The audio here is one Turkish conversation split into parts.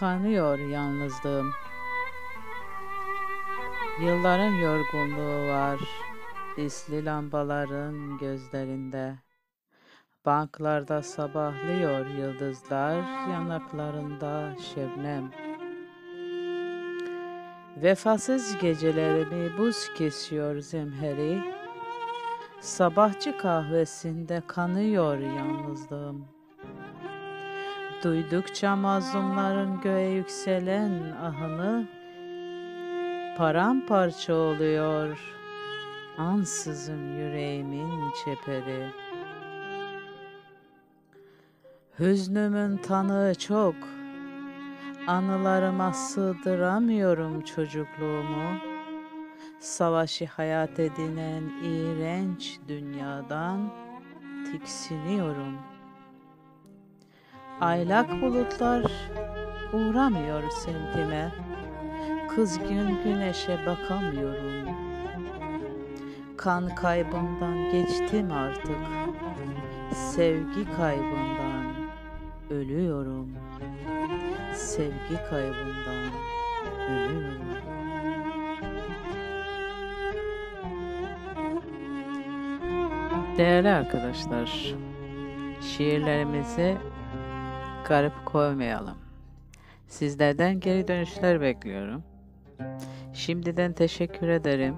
kanıyor yalnızlığım. Yılların yorgunluğu var, isli lambaların gözlerinde. Banklarda sabahlıyor yıldızlar, yanaklarında şebnem. Vefasız gecelerimi buz kesiyor zemheri. Sabahçı kahvesinde kanıyor yalnızlığım. Duydukça mazlumların göğe yükselen ahını paramparça oluyor ansızın yüreğimin çeperi. Hüznümün tanığı çok, anılarıma sığdıramıyorum çocukluğumu. Savaşı hayat edinen iğrenç dünyadan tiksiniyorum. Aylak bulutlar uğramıyor semtime. Kızgın güneşe bakamıyorum. Kan kaybından geçtim artık. Sevgi kaybından ölüyorum. Sevgi kaybından ölüyorum. Değerli arkadaşlar, şiirlerimizi garip koymayalım. Sizlerden geri dönüşler bekliyorum. Şimdiden teşekkür ederim.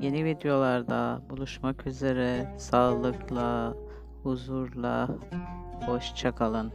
Yeni videolarda buluşmak üzere. Sağlıkla, huzurla, hoşça kalın.